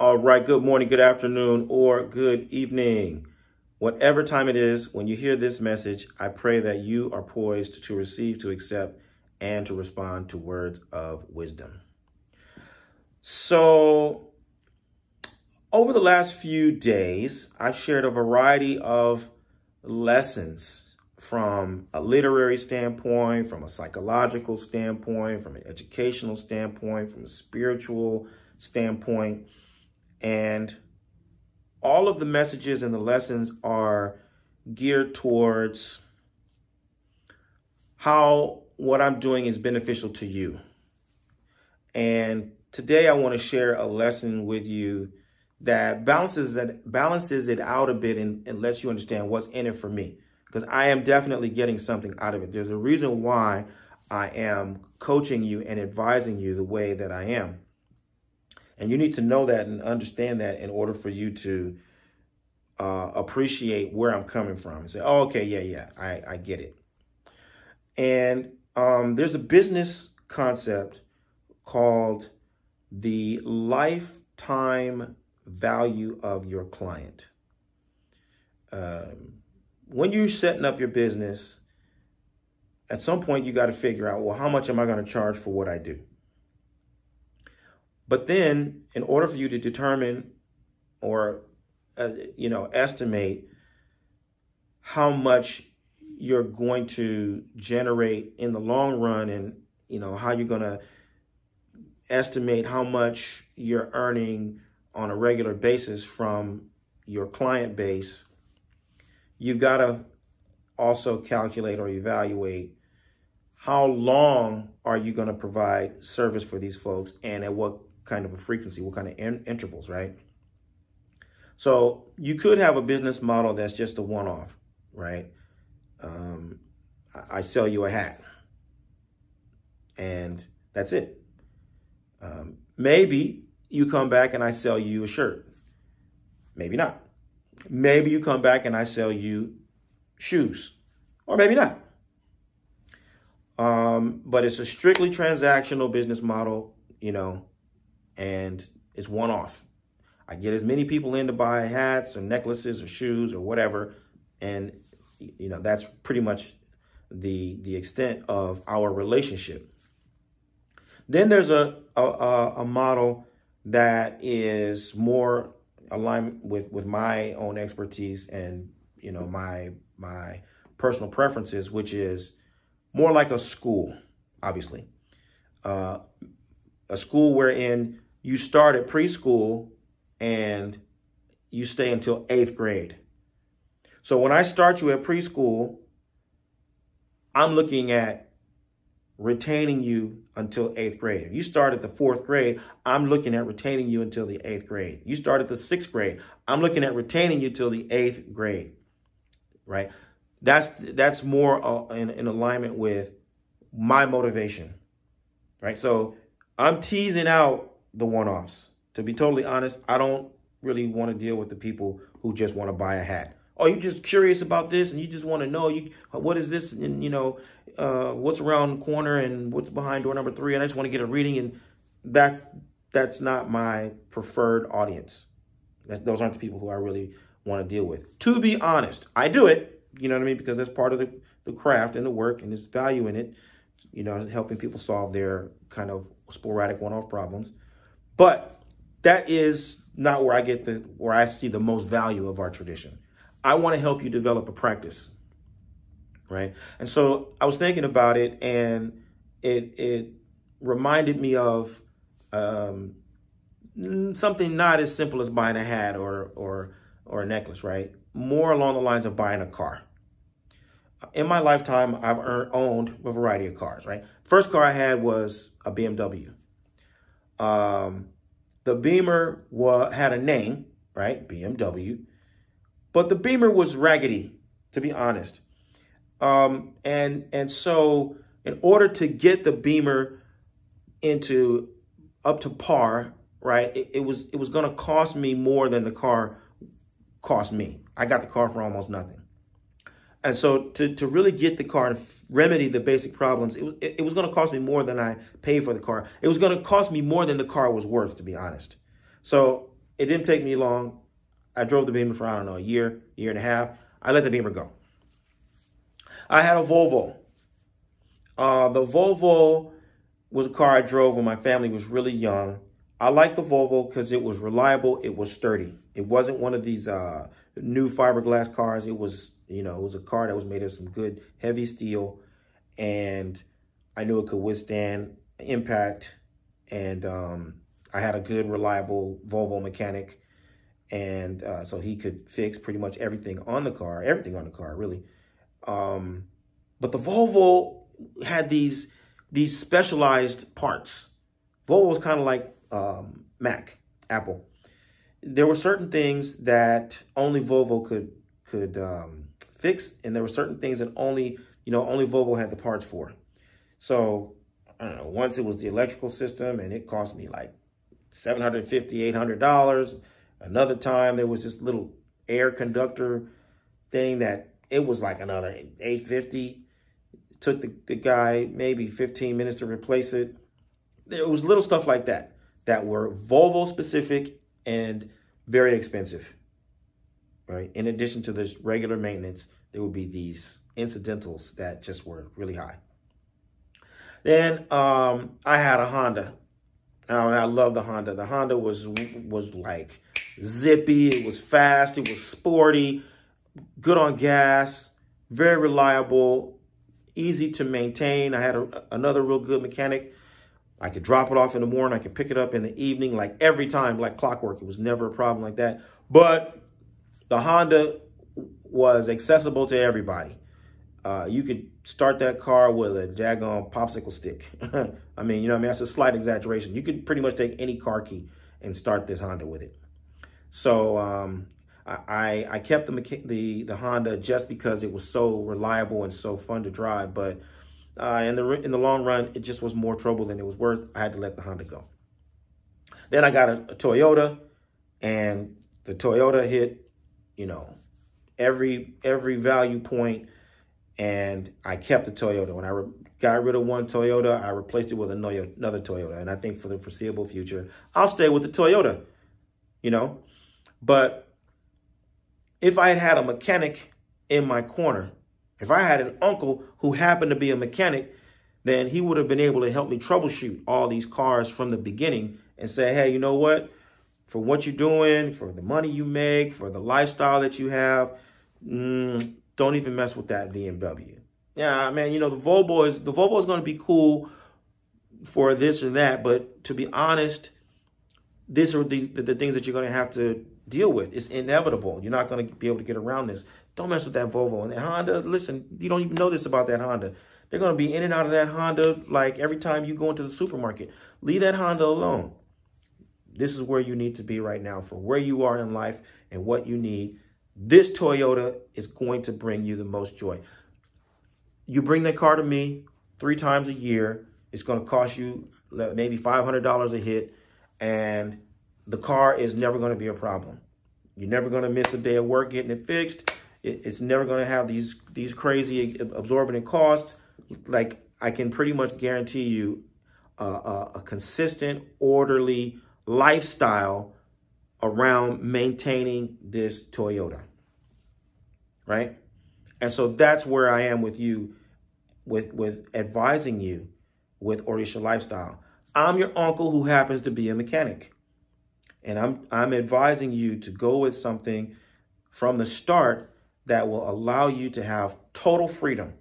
All right, good morning, good afternoon, or good evening. Whatever time it is when you hear this message, I pray that you are poised to receive, to accept, and to respond to words of wisdom. So, over the last few days, I've shared a variety of lessons from a literary standpoint, from a psychological standpoint, from an educational standpoint, from a spiritual standpoint and all of the messages and the lessons are geared towards how what I'm doing is beneficial to you. And today I want to share a lesson with you that balances that balances it out a bit and, and lets you understand what's in it for me. Because I am definitely getting something out of it. There's a reason why I am coaching you and advising you the way that I am. And you need to know that and understand that in order for you to uh, appreciate where I'm coming from and say, oh, okay, yeah, yeah, I, I get it. And um, there's a business concept called the lifetime value of your client. Um, when you're setting up your business, at some point you got to figure out, well, how much am I going to charge for what I do? But then in order for you to determine or, uh, you know, estimate how much you're going to generate in the long run and, you know, how you're going to estimate how much you're earning on a regular basis from your client base, you've got to also calculate or evaluate how long are you going to provide service for these folks and at what kind of a frequency, what kind of in intervals, right? So you could have a business model that's just a one-off, right? Um, I sell you a hat and that's it. Um, maybe you come back and I sell you a shirt. Maybe not. Maybe you come back and I sell you shoes or maybe not. Um, but it's a strictly transactional business model, you know, and it's one off. I get as many people in to buy hats or necklaces or shoes or whatever. And, you know, that's pretty much the, the extent of our relationship. Then there's a, a, a model that is more aligned with, with my own expertise and, you know, my, my personal preferences, which is more like a school, obviously. Uh, a school wherein you start at preschool and you stay until eighth grade. So when I start you at preschool, I'm looking at retaining you until eighth grade. If you start at the fourth grade, I'm looking at retaining you until the eighth grade. You start at the sixth grade, I'm looking at retaining you till the eighth grade, right? That's that's more uh, in, in alignment with my motivation, right? So I'm teasing out the one-offs. To be totally honest, I don't really want to deal with the people who just want to buy a hat. Oh, you just curious about this and you just want to know you what is this and you know uh, what's around the corner and what's behind door number three and I just want to get a reading and that's that's not my preferred audience. That, those aren't the people who I really want to deal with. To be honest, I do it, you know what I mean, because that's part of the, the craft and the work and there's value in it, you know, helping people solve their kind of sporadic one-off problems. But that is not where I get the, where I see the most value of our tradition. I want to help you develop a practice, right? And so I was thinking about it and it, it reminded me of um, something not as simple as buying a hat or, or, or a necklace, right? More along the lines of buying a car. In my lifetime, I've earned, owned a variety of cars, right? First car I had was a BMW. Um, the Beamer had a name, right? BMW. But the Beamer was raggedy, to be honest. Um, and, and so in order to get the Beamer into up to par, right, it, it was, it was going to cost me more than the car cost me. I got the car for almost nothing. And so to, to really get the car and remedy the basic problems, it, it, it was going to cost me more than I paid for the car. It was going to cost me more than the car was worth, to be honest. So it didn't take me long. I drove the Beamer for, I don't know, a year, year and a half. I let the Beamer go. I had a Volvo. Uh, the Volvo was a car I drove when my family was really young. I liked the Volvo because it was reliable. It was sturdy. It wasn't one of these uh, new fiberglass cars. It was, you know, it was a car that was made of some good heavy steel. And I knew it could withstand impact. And um, I had a good, reliable Volvo mechanic. And uh, so he could fix pretty much everything on the car, everything on the car, really. Um, but the Volvo had these these specialized parts. Volvo was kind of like um, Mac, Apple. There were certain things that only Volvo could could um, fix, and there were certain things that only you know only Volvo had the parts for. So I don't know. Once it was the electrical system, and it cost me like 750 $800. Another time there was this little air conductor thing that it was like another 850 Took the, the guy maybe 15 minutes to replace it. There was little stuff like that that were Volvo specific and very expensive, right? In addition to this regular maintenance, there would be these incidentals that just were really high. Then um, I had a Honda I love the Honda. The Honda was was like zippy. It was fast. It was sporty. Good on gas. Very reliable. Easy to maintain. I had a, another real good mechanic. I could drop it off in the morning. I could pick it up in the evening, like every time, like clockwork. It was never a problem like that. But the Honda was accessible to everybody. Uh, you could start that car with a daggone popsicle stick. I mean, you know I mean? That's a slight exaggeration. You could pretty much take any car key and start this Honda with it. So um, I, I kept the, the, the Honda just because it was so reliable and so fun to drive. But uh, in, the, in the long run, it just was more trouble than it was worth. I had to let the Honda go. Then I got a, a Toyota and the Toyota hit, you know, every every value point and I kept the Toyota. When I got rid of one Toyota, I replaced it with another, another Toyota. And I think for the foreseeable future, I'll stay with the Toyota, you know. But if I had had a mechanic in my corner, if I had an uncle who happened to be a mechanic, then he would have been able to help me troubleshoot all these cars from the beginning and say, hey, you know what? For what you're doing, for the money you make, for the lifestyle that you have, mm, don't even mess with that BMW. Yeah, man, you know, the Volvo is, the Volvo is going to be cool for this or that, but to be honest, these are the, the, the things that you're going to have to deal with. It's inevitable. You're not going to be able to get around this. Don't mess with that Volvo. And that Honda, listen, you don't even know this about that Honda. They're going to be in and out of that Honda like every time you go into the supermarket. Leave that Honda alone. This is where you need to be right now for where you are in life and what you need this Toyota is going to bring you the most joy. You bring that car to me three times a year. It's going to cost you maybe $500 a hit. And the car is never going to be a problem. You're never going to miss a day of work getting it fixed. It's never going to have these, these crazy absorbent costs. Like I can pretty much guarantee you a, a, a consistent, orderly lifestyle around maintaining this Toyota right? And so that's where I am with you, with, with advising you with Orisha Lifestyle. I'm your uncle who happens to be a mechanic. And I'm, I'm advising you to go with something from the start that will allow you to have total freedom.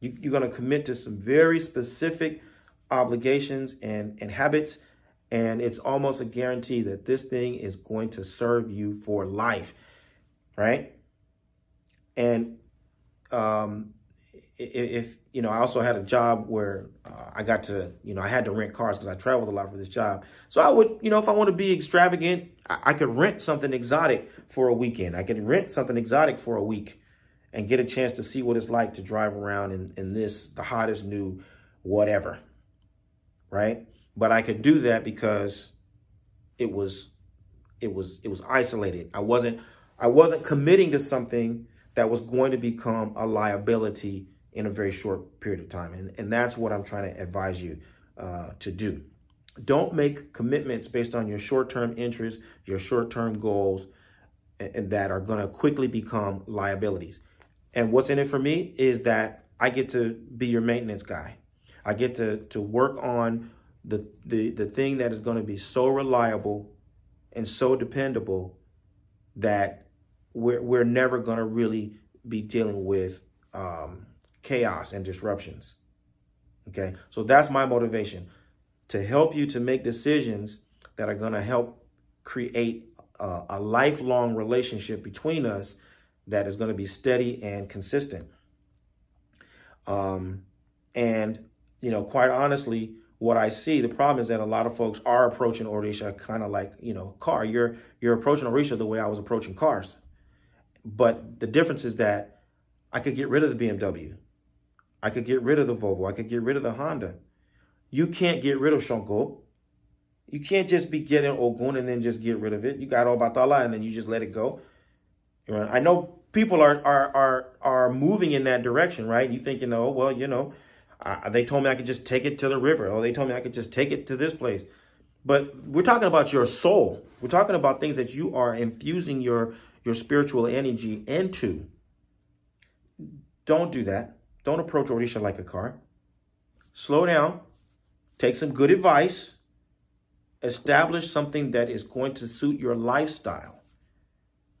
You, you're going to commit to some very specific obligations and, and habits. And it's almost a guarantee that this thing is going to serve you for life, right? And um, if, you know, I also had a job where uh, I got to, you know, I had to rent cars because I traveled a lot for this job. So I would, you know, if I want to be extravagant, I, I could rent something exotic for a weekend. I could rent something exotic for a week and get a chance to see what it's like to drive around in, in this, the hottest new whatever, right? But I could do that because it was, it was, it was isolated. I wasn't, I wasn't committing to something that was going to become a liability in a very short period of time. And, and that's what I'm trying to advise you uh, to do. Don't make commitments based on your short-term interests, your short-term goals, and that are going to quickly become liabilities. And what's in it for me is that I get to be your maintenance guy. I get to to work on the the the thing that is going to be so reliable and so dependable that we're we're never going to really be dealing with um, chaos and disruptions. Okay, so that's my motivation to help you to make decisions that are going to help create a, a lifelong relationship between us that is going to be steady and consistent. Um, and, you know, quite honestly, what I see, the problem is that a lot of folks are approaching Orisha kind of like, you know, car. You're you're approaching Orisha the way I was approaching cars. But the difference is that I could get rid of the BMW. I could get rid of the Volvo. I could get rid of the Honda. You can't get rid of Shango. You can't just be getting Ogun and then just get rid of it. You got Obatala and then you just let it go. I know people are are are are moving in that direction, right? You thinking, oh well, you know, they told me I could just take it to the river. Oh, they told me I could just take it to this place. But we're talking about your soul. We're talking about things that you are infusing your your spiritual energy into. Don't do that. Don't approach Orisha like a car. Slow down. Take some good advice. Establish something that is going to suit your lifestyle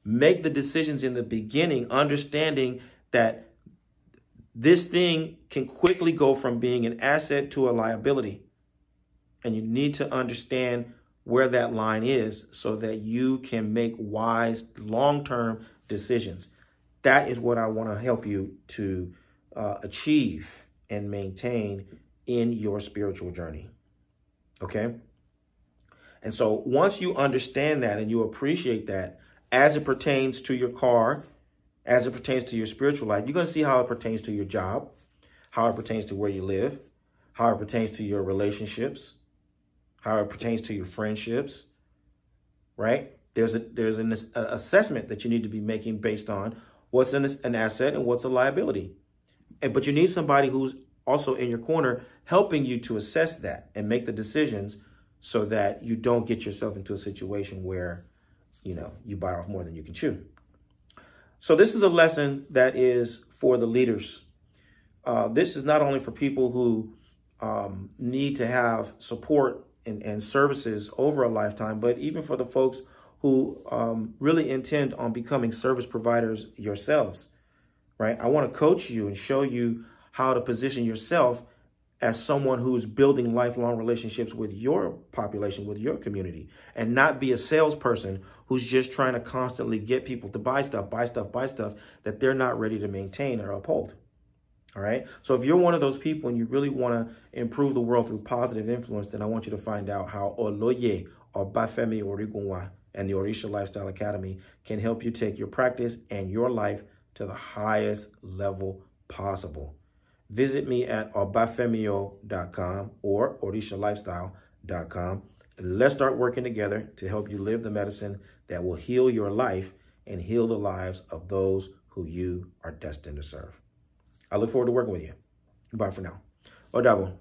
make the decisions in the beginning, understanding that this thing can quickly go from being an asset to a liability. And you need to understand where that line is so that you can make wise long-term decisions. That is what I want to help you to uh, achieve and maintain in your spiritual journey. Okay? And so once you understand that and you appreciate that, as it pertains to your car, as it pertains to your spiritual life. You're going to see how it pertains to your job, how it pertains to where you live, how it pertains to your relationships, how it pertains to your friendships, right? There's a there's an assessment that you need to be making based on what's an, an asset and what's a liability. And, but you need somebody who's also in your corner helping you to assess that and make the decisions so that you don't get yourself into a situation where you know, you bite off more than you can chew. So this is a lesson that is for the leaders. Uh, this is not only for people who um, need to have support and, and, services over a lifetime, but even for the folks who um, really intend on becoming service providers yourselves, right? I want to coach you and show you how to position yourself as someone who's building lifelong relationships with your population, with your community, and not be a salesperson who's just trying to constantly get people to buy stuff, buy stuff, buy stuff that they're not ready to maintain or uphold. All right. So if you're one of those people and you really want to improve the world through positive influence, then I want you to find out how Oloye Obafemi Origunwa and the Orisha Lifestyle Academy can help you take your practice and your life to the highest level possible visit me at obafemio.com or orishalifestyle.com. And let's start working together to help you live the medicine that will heal your life and heal the lives of those who you are destined to serve. I look forward to working with you. Bye for now. Odabo.